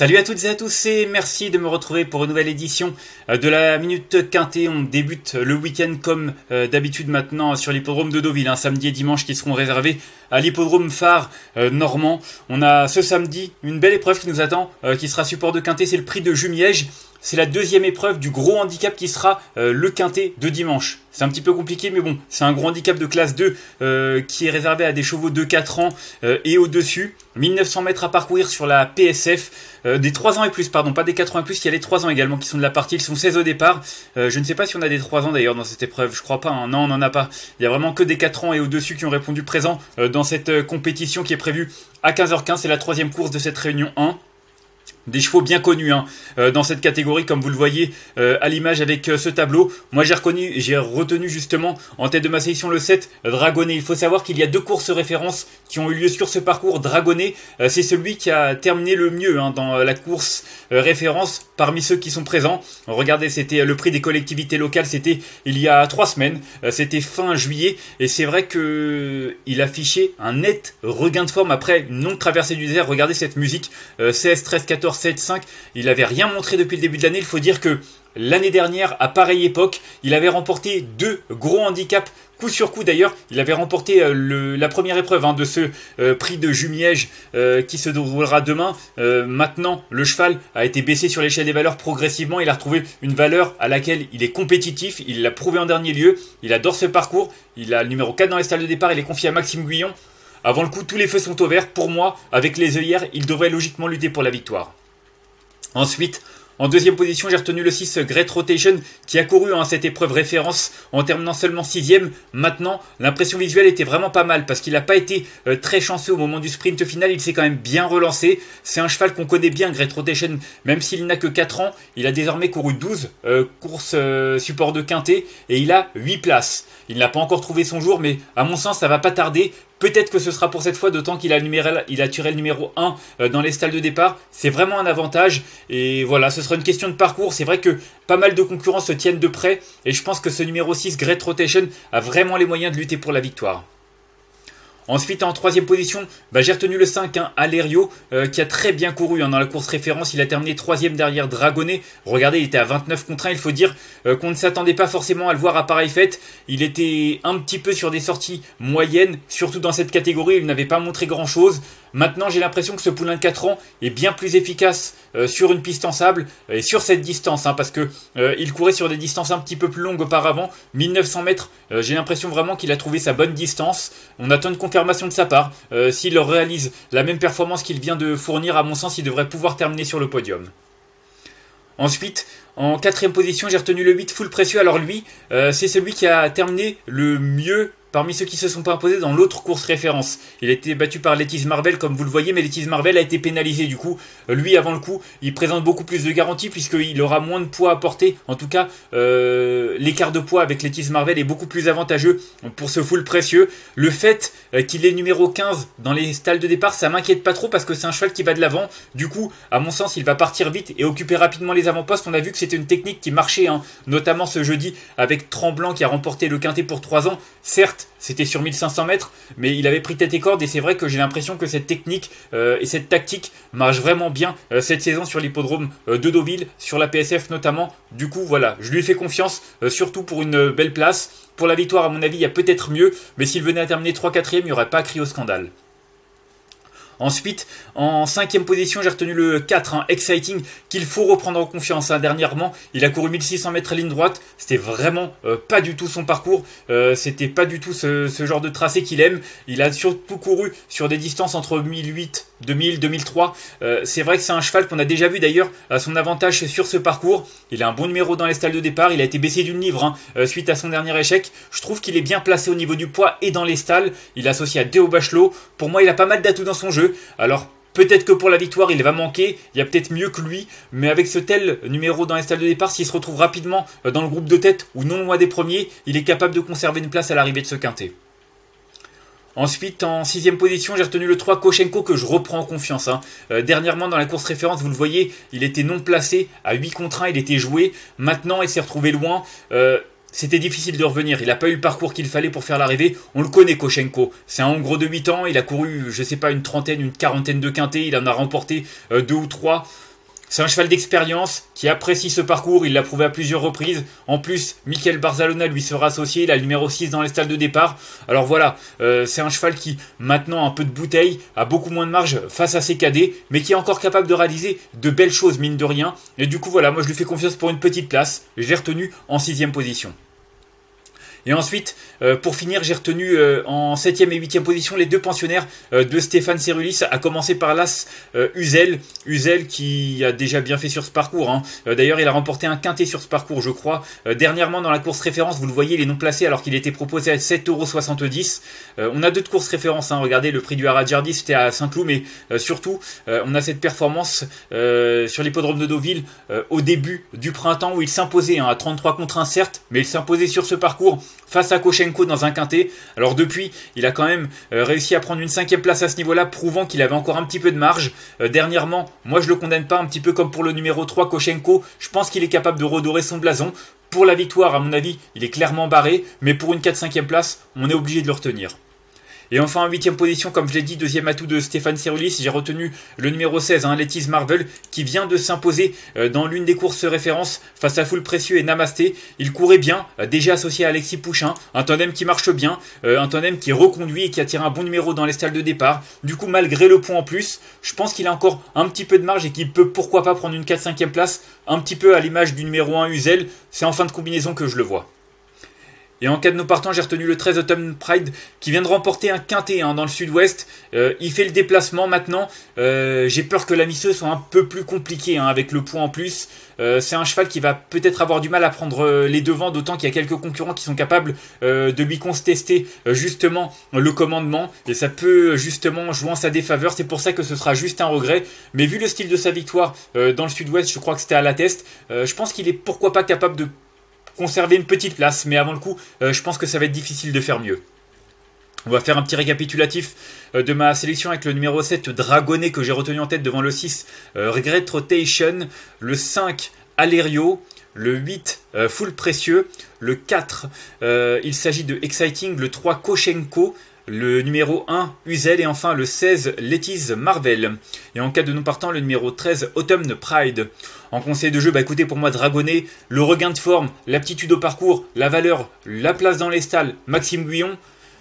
Salut à toutes et à tous et merci de me retrouver pour une nouvelle édition euh, de la Minute Quintée. On débute le week-end comme euh, d'habitude maintenant sur l'hippodrome de Deauville, un samedi et dimanche qui seront réservés à l'hippodrome phare euh, normand. On a ce samedi une belle épreuve qui nous attend, qui sera support de Quintet, c'est le prix de Jumiège. C'est la deuxième épreuve du gros handicap qui sera le quintet de dimanche. C'est un petit peu compliqué, mais bon, c'est un gros handicap de classe 2 qui est réservé à des chevaux de 4 ans et au-dessus. 1900 mètres à parcourir sur la PSF. Euh, des 3 ans et plus, pardon, pas des 4 ans et plus, il y a les 3 ans également qui sont de la partie, ils sont 16 au départ. Euh, je ne sais pas si on a des 3 ans d'ailleurs dans cette épreuve, je crois pas, hein. non on n'en a pas. Il y a vraiment que des 4 ans et au-dessus qui ont répondu présent euh, dans cette compétition qui est prévue à 15h15, c'est la troisième course de cette réunion 1 des chevaux bien connus hein, euh, dans cette catégorie, comme vous le voyez euh, à l'image avec euh, ce tableau. Moi j'ai reconnu, j'ai retenu justement en tête de ma sélection le 7 Dragonnet. Il faut savoir qu'il y a deux courses références qui ont eu lieu sur ce parcours. Dragonnet, c'est celui qui a terminé le mieux hein, dans la course référence parmi ceux qui sont présents. Regardez, c'était le prix des collectivités locales, c'était il y a trois semaines, c'était fin juillet, et c'est vrai que il affichait un net regain de forme après une longue traversée du désert. Regardez cette musique, 16, 13, 14, 7, 5. Il n'avait rien montré depuis le début de l'année. Il faut dire que l'année dernière, à pareille époque, il avait remporté deux gros handicaps coup sur coup d'ailleurs, il avait remporté euh, la première épreuve hein, de ce euh, prix de Jumiège euh, qui se déroulera demain. maintenant, le cheval a été baissé sur l'échelle des valeurs progressivement. Il a retrouvé une valeur à laquelle il est compétitif. Il l'a prouvé en dernier lieu. Il adore ce parcours. Il a le numéro 4 dans les stalles de départ. Il est confié à Maxime Guillon. Avant le coup, tous les feux sont au. Pour moi, avec les œillères, il devrait logiquement lutter pour la victoire. Ensuite, en deuxième position, j'ai retenu le 6 Great Rotation qui a couru à cette épreuve référence en terminant seulement sixième. Maintenant, l'impression visuelle était vraiment pas mal parce qu'il n'a pas été euh, très chanceux au moment du sprint final. Il s'est quand même bien relancé. C'est un cheval qu'on connaît bien, Great Rotation, même s'il n'a que 4 ans. Il a désormais couru 12 euh, courses euh, support de quintet et il a 8 places. Il n'a pas encore trouvé son jour, mais à mon sens, ça va pas tarder. Peut-être que ce sera pour cette fois, d'autant qu'il a, il a tiré le numéro 1 euh, dans les stalles de départ. C'est vraiment un avantage. Et voilà, ce sera une question de parcours. C'est vrai que pas mal de concurrents se tiennent de près. Et je pense que ce numéro 6, Great Rotation, a vraiment les moyens de lutter pour la victoire. Ensuite, en troisième position, bah, j'ai retenu le 5, hein, Alerio, euh, qui a très bien couru hein, dans la course référence. Il a terminé troisième derrière Dragonnet. Regardez, il était à 29 contre 1. Il faut dire euh, qu'on ne s'attendait pas forcément à le voir à pareille fête. Il était un petit peu sur des sorties moyennes, surtout dans cette catégorie. Il n'avait pas montré grand-chose. Maintenant, j'ai l'impression que ce poulain de 4 ans est bien plus efficace euh, sur une piste en sable et sur cette distance, hein, parce que il courait sur des distances un petit peu plus longues auparavant. 1900 mètres, j'ai l'impression vraiment qu'il a trouvé sa bonne distance. On attend une conférence de sa part. Euh, s'il réalise la même performance qu'il vient de fournir, à mon sens, il devrait pouvoir terminer sur le podium. Ensuite, en quatrième position, j'ai retenu le 8 full précieux. Alors lui, euh, c'est celui qui a terminé le mieux parmi ceux qui se sont pas imposés dans l'autre course référence. Il a été battu par Lettice Marvel, comme vous le voyez, mais Lettice Marvel a été pénalisé. Du coup, lui, avant le coup, il présente beaucoup plus de garanties puisqu'il aura moins de poids à porter. En tout cas, euh, l'écart de poids avec Lettice Marvel est beaucoup plus avantageux pour ce full précieux. Le fait euh, qu'il est numéro 15 dans les stalles de départ, ça m'inquiète pas trop parce que c'est un cheval qui va de l'avant. Du coup, à mon sens, il va partir vite et occuper rapidement les avant-postes. On a vu que c'était une technique qui marchait, hein, notamment ce jeudi avec Tremblant qui a remporté le quintet pour 3 ans. Certes, c'était sur 1500 mètres, mais il avait pris tête et corde et c'est vrai que j'ai l'impression que cette technique euh, et cette tactique marche vraiment bien euh, cette saison sur l'hippodrome euh, de Deauville, sur la PSF notamment. Du coup, voilà, je lui ai fait confiance, surtout pour une belle place. Pour la victoire, à mon avis, il y a peut-être mieux, mais s'il venait à terminer 3-4ème, il n'y aurait pas crié au scandale. Ensuite, en cinquième position, j'ai retenu le 4, hein, Exciting, qu'il faut reprendre en confiance. Hein. Dernièrement, il a couru 1600 mètres à ligne droite. C'était vraiment euh, pas du tout son parcours. Euh, C'était pas du tout ce, genre de tracé qu'il aime. Il a surtout couru sur des distances entre 1008, 2000, 2003. c'est vrai que c'est un cheval qu'on a déjà vu d'ailleurs à son avantage sur ce parcours. Il a un bon numéro dans les stalles de départ. Il a été baissé d'une livre hein, euh, suite à son dernier échec. Je trouve qu'il est bien placé au niveau du poids et dans les stalles. Il est associé à Déo Bachelot. Pour moi, il a pas mal d'atouts dans son Alors Peut-être que pour la victoire, il va manquer, il y a peut-être mieux que lui, mais avec ce tel numéro dans les stades de départ, s'il se retrouve rapidement euh, dans le groupe de tête ou non loin des premiers, il est capable de conserver une place à l'arrivée de ce quintet. Ensuite, en sixième position, j'ai retenu le 3 Koshenko que je reprends en confiance. Hein. Euh, dernièrement, dans la course référence, vous le voyez, il était non placé à 8 contre 1, il était joué. Maintenant, il s'est retrouvé loin. Euh, c'était difficile de revenir. Il n'a pas eu le parcours qu'il fallait pour faire l'arrivée. On le connaît, Koshenko. C'est un Hongre de 8 ans. Il a couru, je sais pas, une trentaine, une quarantaine de quintés. Il en a remporté euh, deux ou trois. C'est un cheval d'expérience qui apprécie ce parcours, il l'a prouvé à plusieurs reprises. En plus, Michael Barzalona lui sera associé, il a le numéro 6 dans les stalles de départ. Alors voilà, euh, c'est un cheval qui maintenant un peu de bouteille, a beaucoup moins de marge face à ses cadets, mais qui est encore capable de réaliser de belles choses mine de rien. Et du coup voilà, moi je lui fais confiance pour une petite place. J'ai retenu en sixième position. Et ensuite, euh, pour finir, j'ai retenu euh, en 7e et 8e position les deux pensionnaires euh, de Stéphane Cerulis, à commencer par l'As Uzel. Uzel qui a déjà bien fait sur ce parcours. Hein. D'ailleurs, il a remporté un quintet sur ce parcours, je crois. dernièrement, dans la course référence, vous le voyez, il est non placé alors qu'il était proposé à 7,70€. on a deux courses références. Hein. Regardez, le prix du Haradjardi, c'était à Saint-Cloud, mais surtout, on a cette performance sur l'hippodrome de Deauville au début du printemps où il s'imposait hein, à 33 contre 1, certes, mais il s'imposait sur ce parcours face à Koshenko dans un quintet. Alors depuis, il a quand même euh, réussi à prendre une cinquième place à ce niveau-là, prouvant qu'il avait encore un petit peu de marge. Euh, dernièrement, moi je le condamne pas, un petit peu comme pour le numéro 3 Koshenko. Je pense qu'il est capable de redorer son blason. Pour la victoire, à mon avis, il est clairement barré, mais pour une 4-5e place, on est obligé de le retenir. Et enfin, en huitième position, comme je l'ai dit, deuxième atout de Stéphane Cirulis, j'ai retenu le numéro 16, hein, Lettice Marvel, qui vient de s'imposer euh, dans l'une des courses références face à Full Précieux et Namasté. Il courait bien, euh, déjà associé à Alexis Pouchin, un tandem qui marche bien, euh, un tandem qui reconduit et qui attire un bon numéro dans les stalles de départ. Du coup, malgré le point en plus, je pense qu'il a encore un petit peu de marge et qu'il peut pourquoi pas prendre une 4-5e place, un petit peu à l'image du numéro 1 Uzel. C'est en fin de combinaison que je le vois. Et en cas de nos partants, j'ai retenu le 13 Autumn Pride qui vient de remporter un quintet hein, dans le sud-ouest. Euh, il fait le déplacement maintenant. Euh, j'ai peur que la misseuse soit un peu plus compliquée hein, avec le poids en plus. Euh, c'est un cheval qui va peut-être avoir du mal à prendre les devants, d'autant qu'il y a quelques concurrents qui sont capables de lui contester justement le commandement. Et ça peut justement jouer en sa défaveur. C'est pour ça que ce sera juste un regret. Mais vu le style de sa victoire dans le sud-ouest, je crois que c'était à la test. je pense qu'il est pourquoi pas capable de conserver une petite place, mais avant le coup, euh, je pense que ça va être difficile de faire mieux. On va faire un petit récapitulatif euh, de ma sélection avec le numéro 7 Dragonnet que j'ai retenu en tête devant le 6 euh, Regret Rotation, le 5 Alerio, le 8 Full Précieux, le 4 il s'agit de Exciting, le 3 Koshenko, le numéro 1 Uzel et enfin le 16 Lettice Marvel. Et en cas de non partant, le numéro 13 Autumn Pride. En conseil de jeu, bah écoutez pour moi Dragonnet, le regain de forme, l'aptitude au parcours, la valeur, la place dans les stalles, Maxime Guyon.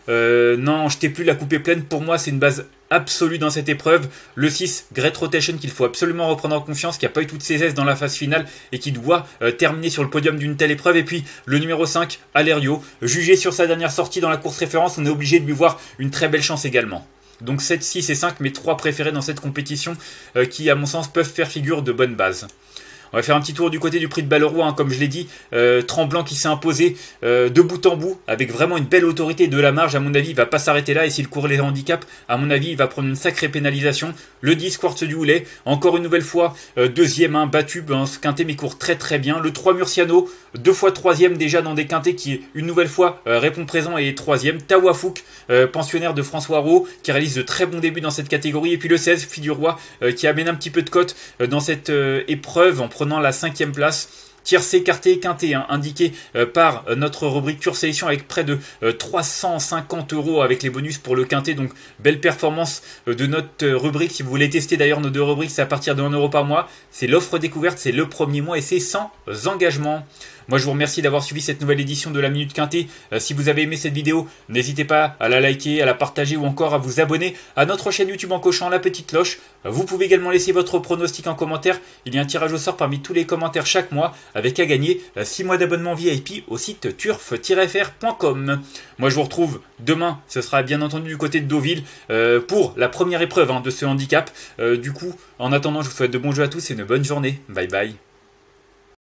Euh, non, jetez plus la coupée pleine, pour moi c'est une base absolue dans cette épreuve. Le 6, Great Rotation, qu'il faut absolument reprendre en confiance, qui n'a pas eu toutes ses aises dans la phase finale et qui doit euh, terminer sur le podium d'une telle épreuve. Et puis le numéro 5, Alerio, jugé sur sa dernière sortie dans la course référence, on est obligé de lui voir une très belle chance également. Donc 7, 6 et 5, mes trois préférés dans cette compétition, euh, qui à mon sens peuvent faire figure de bonne base. On va faire un petit tour du côté du prix de Balleroy, hein, comme je l'ai dit. Euh, Tremblant qui s'est imposé euh, de bout en bout, avec vraiment une belle autorité de la marge. À mon avis, il va pas s'arrêter là. Et s'il court les handicaps, à mon avis, il va prendre une sacrée pénalisation. Le 10, Quartz du Houlet. Encore une nouvelle fois, euh, deuxième, hein, battu. Ben, ce quintet, mais court très très bien. Le 3, Murciano. Deux fois troisième déjà dans des quintés qui, une nouvelle fois, répond présent et est troisième. Tawafouk, pensionnaire de François Rowe, qui réalise de très bons débuts dans cette catégorie. Et puis le 16, Fille du Roi, qui amène un petit peu de cote dans cette épreuve en prenant la cinquième place. Tiercé, écarté quinté, hein, indiqué euh, par euh, notre rubrique Cure Sélection avec près de 350 euh, euros avec les bonus pour le quintet. Donc belle performance de notre rubrique. Si vous voulez tester d'ailleurs nos deux rubriques, c'est à partir de 1 euro par mois. C'est l'offre découverte, c'est le premier mois et c'est sans engagement. Moi, je vous remercie d'avoir suivi cette nouvelle édition de la Minute Quintée. Euh, si vous avez aimé cette vidéo, n'hésitez pas à la liker, à la partager ou encore à vous abonner à notre chaîne YouTube en cochant la petite cloche. Euh, vous pouvez également laisser votre pronostic en commentaire. Il y a un tirage au sort parmi tous les commentaires chaque mois avec à gagner 6 euh, mois d'abonnement VIP au site turf-fr.com. Moi, je vous retrouve demain. Ce sera bien entendu du côté de Deauville pour la première épreuve hein, de ce handicap. du coup, en attendant, je vous souhaite de bons jeux à tous et une bonne journée. Bye bye.